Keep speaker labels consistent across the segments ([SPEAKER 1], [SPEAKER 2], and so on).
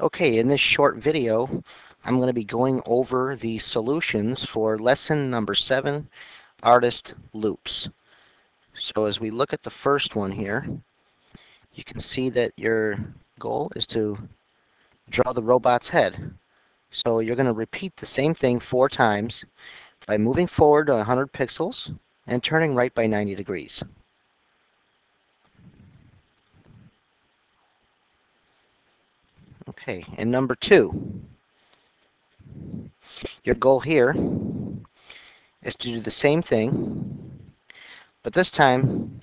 [SPEAKER 1] Okay, in this short video, I'm going to be going over the solutions for lesson number seven, artist loops. So as we look at the first one here, you can see that your goal is to draw the robot's head. So you're going to repeat the same thing four times by moving forward 100 pixels and turning right by 90 degrees. Okay, and number two, your goal here is to do the same thing, but this time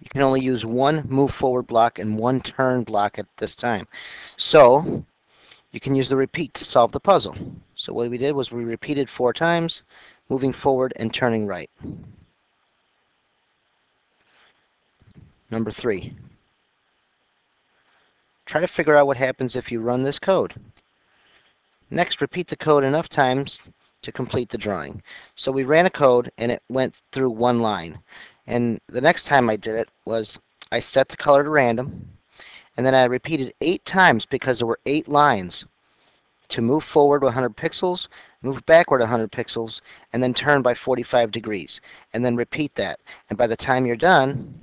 [SPEAKER 1] you can only use one move forward block and one turn block at this time. So you can use the repeat to solve the puzzle. So what we did was we repeated four times, moving forward and turning right. Number three. Try to figure out what happens if you run this code. Next, repeat the code enough times to complete the drawing. So we ran a code and it went through one line. And the next time I did it was I set the color to random and then I repeated eight times because there were eight lines to move forward 100 pixels, move backward 100 pixels, and then turn by 45 degrees. And then repeat that. And by the time you're done,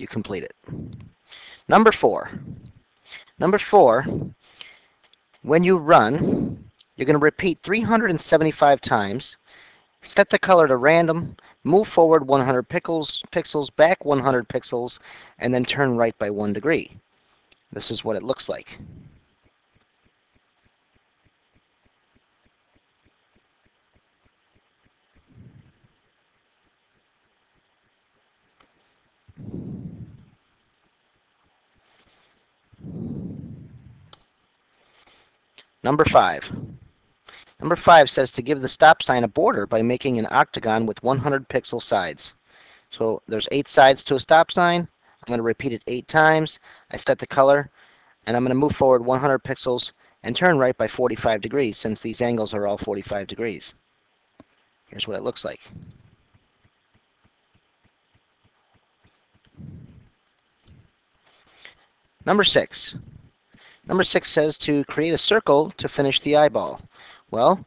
[SPEAKER 1] you complete it. Number four. Number four, when you run, you're going to repeat 375 times, set the color to random, move forward 100 pixels, pixels, back 100 pixels, and then turn right by one degree. This is what it looks like. Number five. Number five says to give the stop sign a border by making an octagon with 100 pixel sides. So there's eight sides to a stop sign. I'm going to repeat it eight times. I set the color, and I'm going to move forward 100 pixels and turn right by 45 degrees since these angles are all 45 degrees. Here's what it looks like. Number six. Number six says to create a circle to finish the eyeball. Well,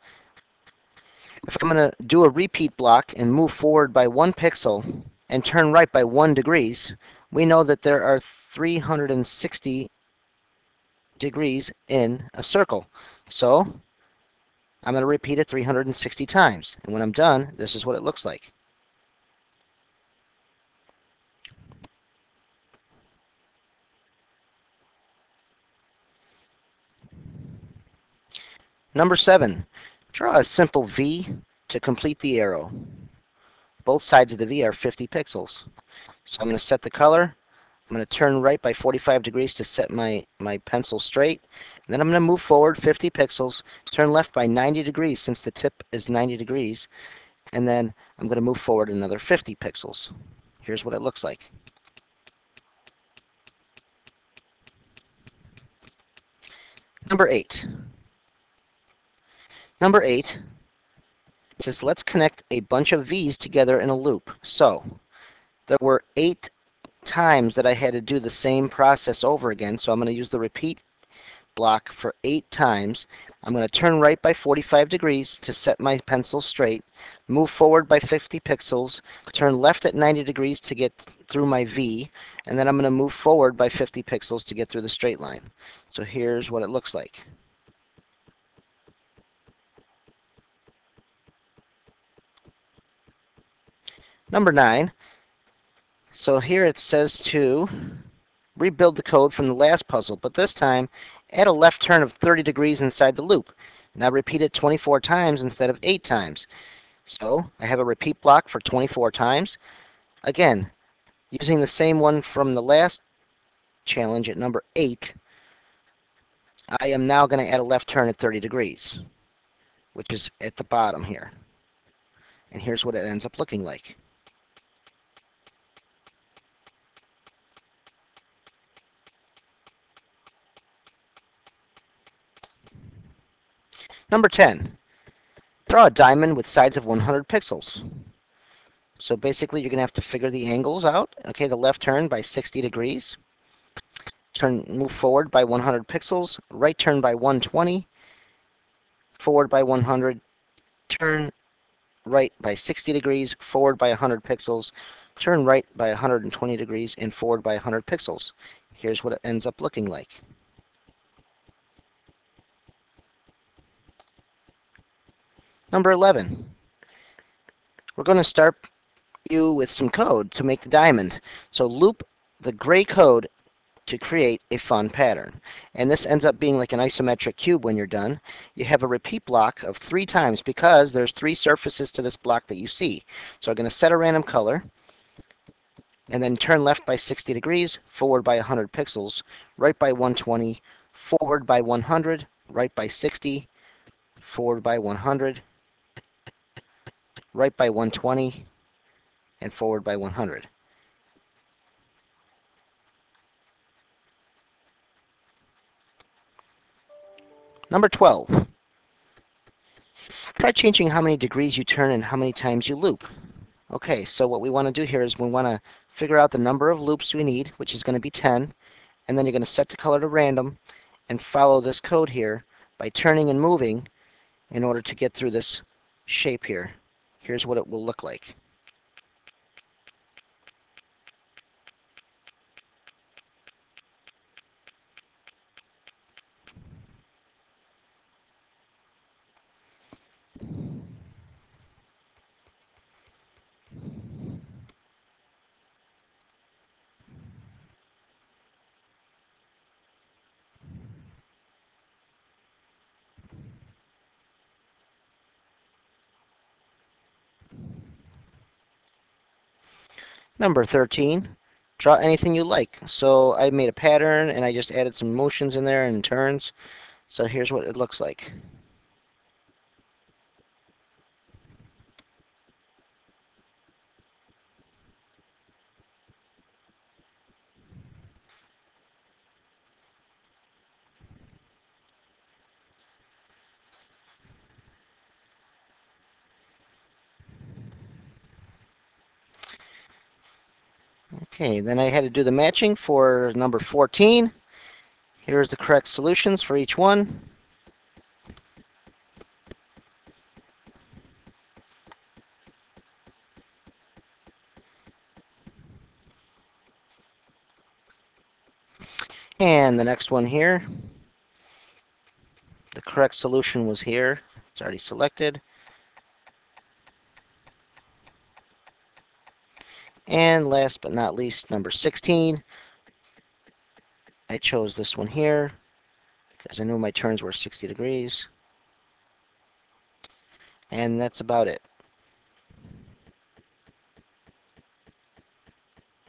[SPEAKER 1] if I'm going to do a repeat block and move forward by one pixel and turn right by one degrees, we know that there are 360 degrees in a circle. So I'm going to repeat it 360 times. And when I'm done, this is what it looks like. Number seven, draw a simple V to complete the arrow. Both sides of the V are 50 pixels. So I'm going to set the color. I'm going to turn right by 45 degrees to set my, my pencil straight. And then I'm going to move forward 50 pixels, turn left by 90 degrees since the tip is 90 degrees. And then I'm going to move forward another 50 pixels. Here's what it looks like. Number eight. Number eight says let's connect a bunch of V's together in a loop. So there were eight times that I had to do the same process over again. So I'm going to use the repeat block for eight times. I'm going to turn right by 45 degrees to set my pencil straight, move forward by 50 pixels, turn left at 90 degrees to get through my V, and then I'm going to move forward by 50 pixels to get through the straight line. So here's what it looks like. Number nine. So here it says to rebuild the code from the last puzzle, but this time add a left turn of 30 degrees inside the loop. Now repeat it 24 times instead of 8 times. So I have a repeat block for 24 times. Again, using the same one from the last challenge at number 8, I am now going to add a left turn at 30 degrees, which is at the bottom here. And here's what it ends up looking like. Number 10. Draw a diamond with sides of 100 pixels. So basically, you're going to have to figure the angles out. Okay, the left turn by 60 degrees. Turn, move forward by 100 pixels. Right turn by 120. Forward by 100. Turn right by 60 degrees. Forward by 100 pixels. Turn right by 120 degrees and forward by 100 pixels. Here's what it ends up looking like. Number 11. We're going to start you with some code to make the diamond. So loop the gray code to create a fun pattern. And this ends up being like an isometric cube when you're done. You have a repeat block of three times because there's three surfaces to this block that you see. So I'm going to set a random color and then turn left by 60 degrees, forward by 100 pixels, right by 120, forward by 100, right by 60, forward by 100, right by 120, and forward by 100. Number 12. Try changing how many degrees you turn and how many times you loop. Okay, so what we want to do here is we want to figure out the number of loops we need, which is going to be 10, and then you're going to set the color to random and follow this code here by turning and moving in order to get through this shape here. Here's what it will look like. Number 13, draw anything you like. So I made a pattern and I just added some motions in there and turns. So here's what it looks like. Okay, then I had to do the matching for number 14. Here's the correct solutions for each one. And the next one here, the correct solution was here. It's already selected. And last but not least, number 16. I chose this one here because I knew my turns were 60 degrees. And that's about it.